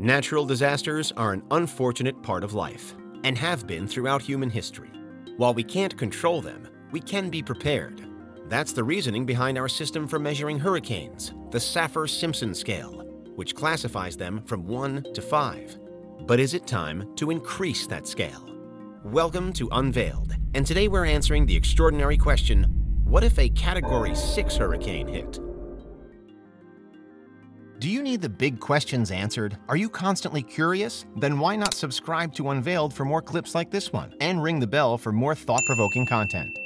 Natural disasters are an unfortunate part of life and have been throughout human history. While we can't control them, we can be prepared. That's the reasoning behind our system for measuring hurricanes, the Saffir-Simpson scale, which classifies them from 1 to 5. But is it time to increase that scale? Welcome to Unveiled, and today we're answering the extraordinary question, what if a Category 6 hurricane hit? Do you need the big questions answered? Are you constantly curious? Then why not subscribe to Unveiled for more clips like this one and ring the bell for more thought-provoking content?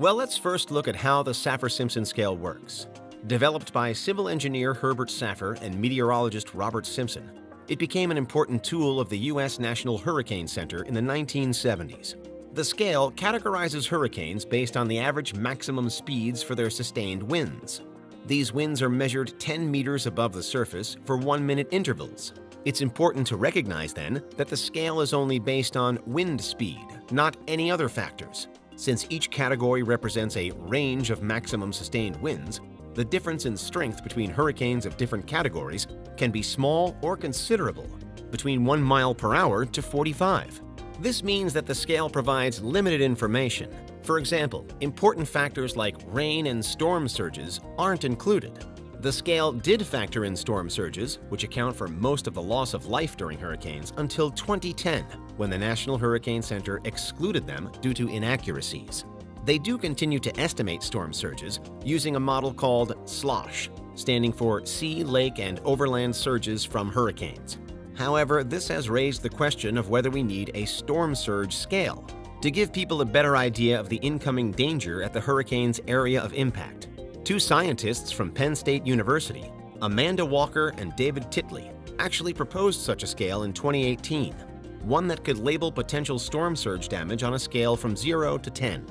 Well, let's first look at how the Saffir-Simpson scale works. Developed by civil engineer Herbert Saffir and meteorologist Robert Simpson, it became an important tool of the U.S. National Hurricane Center in the 1970s. The scale categorizes hurricanes based on the average maximum speeds for their sustained winds. These winds are measured 10 meters above the surface for one-minute intervals. It's important to recognize, then, that the scale is only based on wind speed, not any other factors. Since each category represents a range of maximum sustained winds, the difference in strength between hurricanes of different categories can be small or considerable, between 1 mile per hour to 45. This means that the scale provides limited information, for example, important factors like rain and storm surges aren't included. The scale did factor in storm surges, which account for most of the loss of life during hurricanes, until 2010, when the National Hurricane Center excluded them due to inaccuracies. They do continue to estimate storm surges using a model called SLOSH, standing for Sea, Lake, and Overland Surges from Hurricanes. However, this has raised the question of whether we need a storm surge scale, to give people a better idea of the incoming danger at the hurricane's area of impact. Two scientists from Penn State University, Amanda Walker and David Titley, actually proposed such a scale in 2018, one that could label potential storm surge damage on a scale from 0 to 10.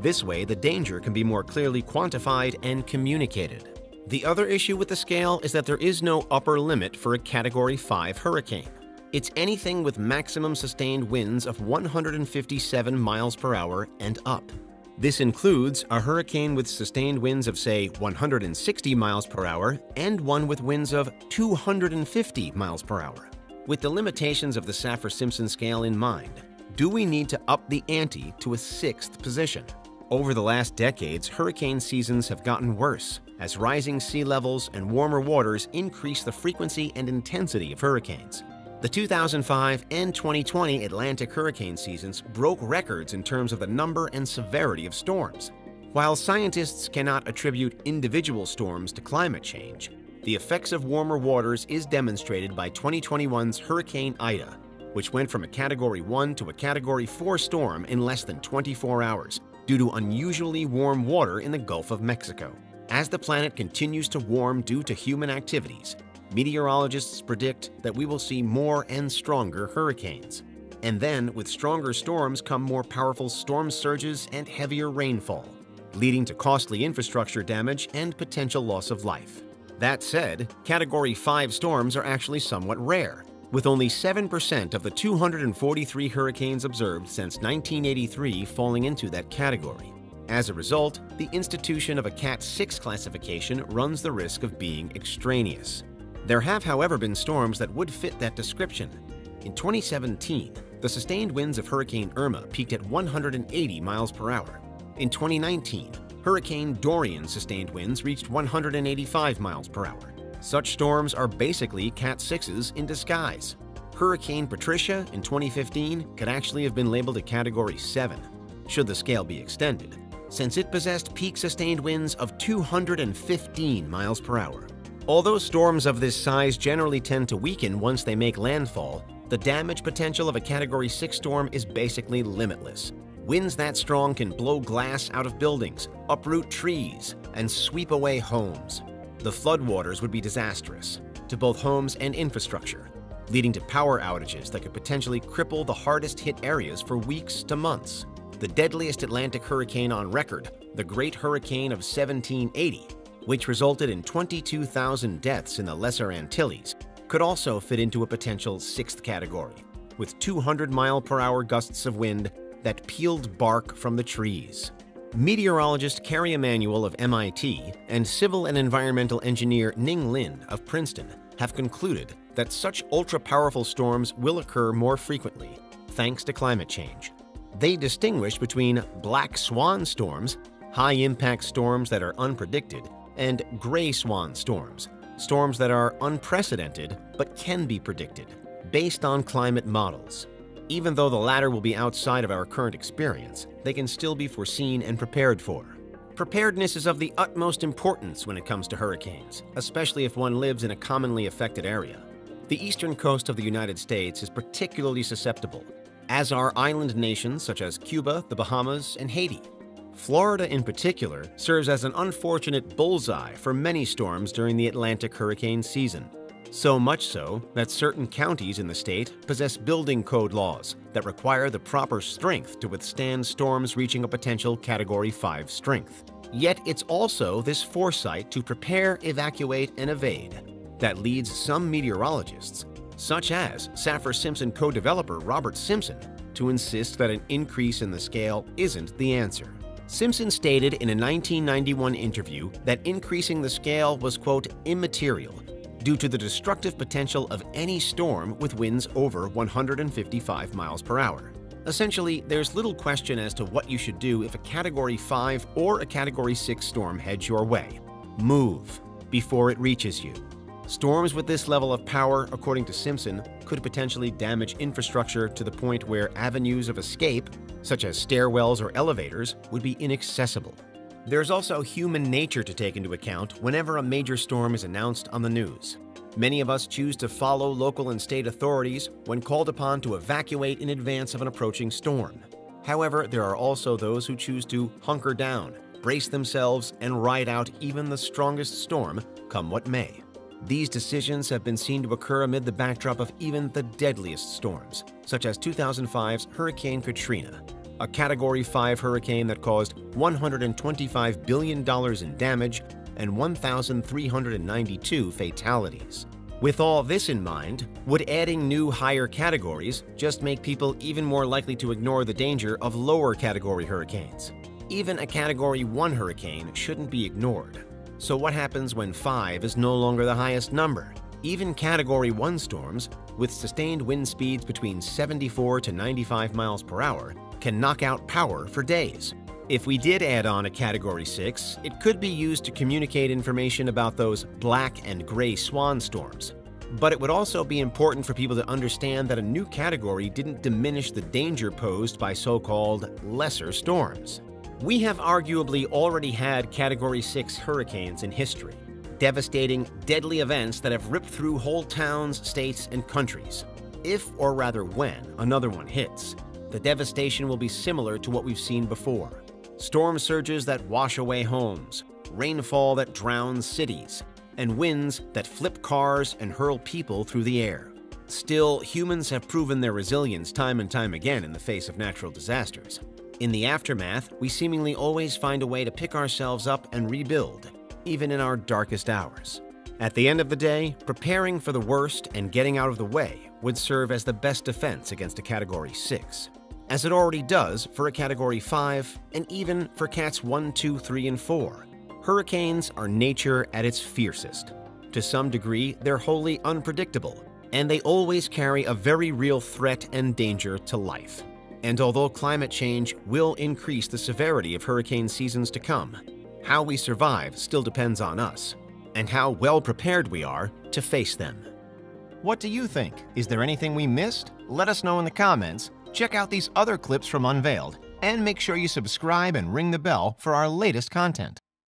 This way, the danger can be more clearly quantified and communicated. The other issue with the scale is that there is no upper limit for a Category 5 hurricane. It's anything with maximum sustained winds of 157 miles per hour and up. This includes a hurricane with sustained winds of, say, 160 miles per hour and one with winds of 250 miles per hour. With the limitations of the Saffir-Simpson scale in mind, do we need to up the ante to a sixth position? Over the last decades, hurricane seasons have gotten worse as rising sea levels and warmer waters increase the frequency and intensity of hurricanes. The 2005 and 2020 Atlantic hurricane seasons broke records in terms of the number and severity of storms. While scientists cannot attribute individual storms to climate change, the effects of warmer waters is demonstrated by 2021's Hurricane Ida, which went from a Category 1 to a Category 4 storm in less than 24 hours due to unusually warm water in the Gulf of Mexico. As the planet continues to warm due to human activities, meteorologists predict that we will see more and stronger hurricanes. And then, with stronger storms come more powerful storm surges and heavier rainfall, leading to costly infrastructure damage and potential loss of life. That said, Category 5 storms are actually somewhat rare, with only 7% of the 243 hurricanes observed since 1983 falling into that category. As a result, the institution of a Cat 6 classification runs the risk of being extraneous. There have, however, been storms that would fit that description. In 2017, the sustained winds of Hurricane Irma peaked at 180 miles per hour. In 2019, Hurricane Dorian's sustained winds reached 185 miles per hour. Such storms are basically Cat 6s in disguise. Hurricane Patricia in 2015 could actually have been labeled a Category 7, should the scale be extended, since it possessed peak sustained winds of 215 miles per hour. Although storms of this size generally tend to weaken once they make landfall, the damage potential of a Category 6 storm is basically limitless. Winds that strong can blow glass out of buildings, uproot trees, and sweep away homes. The floodwaters would be disastrous to both homes and infrastructure, leading to power outages that could potentially cripple the hardest hit areas for weeks to months. The deadliest Atlantic hurricane on record, the Great Hurricane of 1780, which resulted in 22,000 deaths in the Lesser Antilles, could also fit into a potential sixth category, with 200 mile per hour gusts of wind that peeled bark from the trees. Meteorologist Kerry Emanuel of MIT and civil and environmental engineer Ning Lin of Princeton have concluded that such ultra-powerful storms will occur more frequently, thanks to climate change. They distinguish between black swan storms, high-impact storms that are unpredicted, and gray swan storms, storms that are unprecedented but can be predicted, based on climate models. Even though the latter will be outside of our current experience, they can still be foreseen and prepared for. Preparedness is of the utmost importance when it comes to hurricanes, especially if one lives in a commonly affected area. The eastern coast of the United States is particularly susceptible, as are island nations such as Cuba, the Bahamas, and Haiti. Florida, in particular, serves as an unfortunate bullseye for many storms during the Atlantic hurricane season. So much so that certain counties in the state possess building code laws that require the proper strength to withstand storms reaching a potential Category 5 strength. Yet it's also this foresight to prepare, evacuate, and evade that leads some meteorologists, such as Saffir-Simpson co-developer Robert Simpson, to insist that an increase in the scale isn't the answer. Simpson stated in a 1991 interview that increasing the scale was, quote, immaterial due to the destructive potential of any storm with winds over 155 miles per hour. Essentially, there's little question as to what you should do if a Category 5 or a Category 6 storm heads your way. Move before it reaches you. Storms with this level of power, according to Simpson, could potentially damage infrastructure to the point where avenues of escape such as stairwells or elevators, would be inaccessible. There's also human nature to take into account whenever a major storm is announced on the news. Many of us choose to follow local and state authorities when called upon to evacuate in advance of an approaching storm. However, there are also those who choose to hunker down, brace themselves, and ride out even the strongest storm, come what may. These decisions have been seen to occur amid the backdrop of even the deadliest storms, such as 2005's Hurricane Katrina, a Category 5 hurricane that caused $125 billion in damage and 1,392 fatalities. With all this in mind, would adding new higher categories just make people even more likely to ignore the danger of lower category hurricanes? Even a Category 1 hurricane shouldn't be ignored. So what happens when 5 is no longer the highest number? Even Category 1 storms, with sustained wind speeds between 74 to 95 miles per hour, can knock out power for days. If we did add on a Category 6, it could be used to communicate information about those black and gray swan storms. But it would also be important for people to understand that a new category didn't diminish the danger posed by so-called lesser storms. We have arguably already had Category 6 hurricanes in history, devastating, deadly events that have ripped through whole towns, states, and countries. If, or rather when, another one hits, the devastation will be similar to what we've seen before. Storm surges that wash away homes, rainfall that drowns cities, and winds that flip cars and hurl people through the air. Still, humans have proven their resilience time and time again in the face of natural disasters. In the aftermath, we seemingly always find a way to pick ourselves up and rebuild, even in our darkest hours. At the end of the day, preparing for the worst and getting out of the way would serve as the best defense against a Category 6, as it already does for a Category 5 and even for Cats 1, 2, 3, and 4. Hurricanes are nature at its fiercest. To some degree, they're wholly unpredictable, and they always carry a very real threat and danger to life. And although climate change will increase the severity of hurricane seasons to come, how we survive still depends on us, and how well prepared we are to face them. What do you think? Is there anything we missed? Let us know in the comments, check out these other clips from Unveiled, and make sure you subscribe and ring the bell for our latest content.